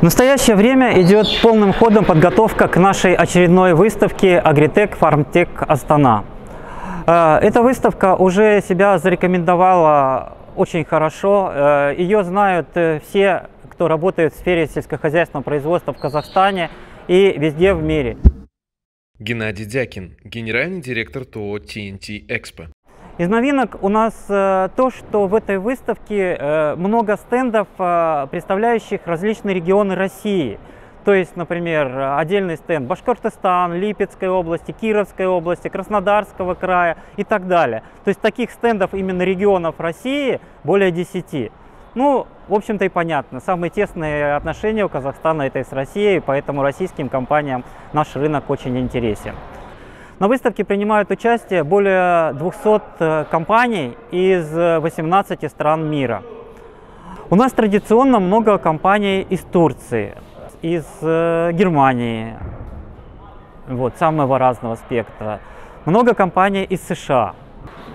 В настоящее время идет полным ходом подготовка к нашей очередной выставке Агритек Фармтек Астана. Э, эта выставка уже себя зарекомендовала очень хорошо. Э, Ее знают э, все, кто работает в сфере сельскохозяйственного производства в Казахстане и везде в мире. Геннадий Дякин, генеральный директор ТО TNT Экспо. Из новинок у нас э, то, что в этой выставке э, много стендов, э, представляющих различные регионы России. То есть, например, отдельный стенд Башкортостан, Липецкой области, Кировской области, Краснодарского края и так далее. То есть таких стендов именно регионов России более 10. Ну, в общем-то и понятно. Самые тесные отношения у Казахстана это и с Россией, поэтому российским компаниям наш рынок очень интересен. На выставке принимают участие более 200 компаний из 18 стран мира. У нас традиционно много компаний из Турции, из Германии, вот, самого разного спектра. Много компаний из США.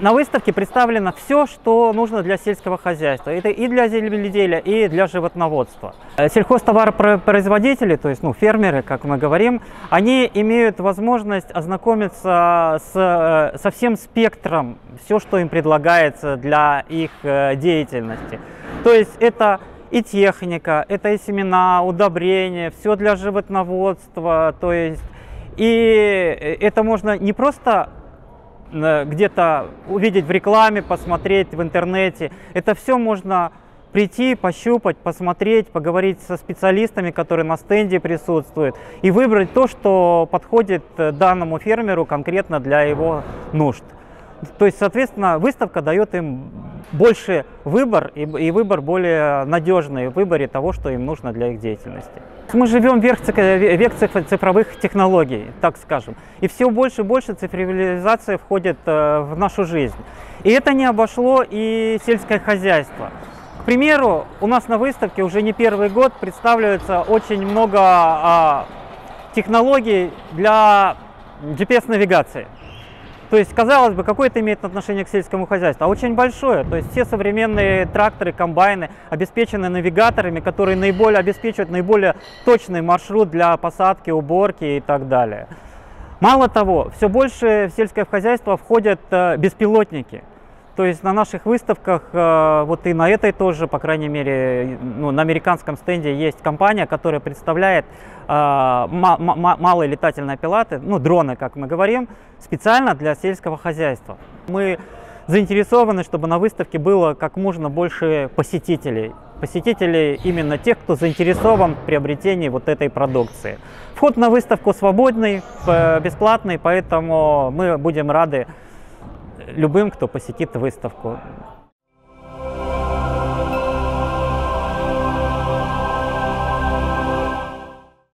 На выставке представлено все, что нужно для сельского хозяйства. Это и для земледелия, и для животноводства. Сельхозтоваропроизводители, то есть ну, фермеры, как мы говорим, они имеют возможность ознакомиться с, со всем спектром, все, что им предлагается для их э, деятельности. То есть это и техника, это и семена, удобрения, все для животноводства. То есть и э, это можно не просто где-то увидеть в рекламе, посмотреть в интернете. Это все можно прийти, пощупать, посмотреть, поговорить со специалистами, которые на стенде присутствуют, и выбрать то, что подходит э, данному фермеру конкретно для его нужд. То есть, соответственно, выставка дает им больше выбор и, и выбор более надежный в выборе того, что им нужно для их деятельности. Мы живем в век цифровых технологий, так скажем, и все больше и больше цифровизация входит э, в нашу жизнь. И это не обошло и сельское хозяйство. К примеру, у нас на выставке уже не первый год представляется очень много а, технологий для GPS-навигации. То есть, казалось бы, какое это имеет отношение к сельскому хозяйству? А очень большое. То есть все современные тракторы, комбайны обеспечены навигаторами, которые наиболее обеспечивают наиболее точный маршрут для посадки, уборки и так далее. Мало того, все больше в сельское хозяйство входят э, беспилотники – то есть на наших выставках, э, вот и на этой тоже, по крайней мере, ну, на американском стенде есть компания, которая представляет э, малые летательные пилоты, ну дроны, как мы говорим, специально для сельского хозяйства. Мы заинтересованы, чтобы на выставке было как можно больше посетителей. Посетителей именно тех, кто заинтересован в приобретении вот этой продукции. Вход на выставку свободный, бесплатный, поэтому мы будем рады любым, кто посетит выставку.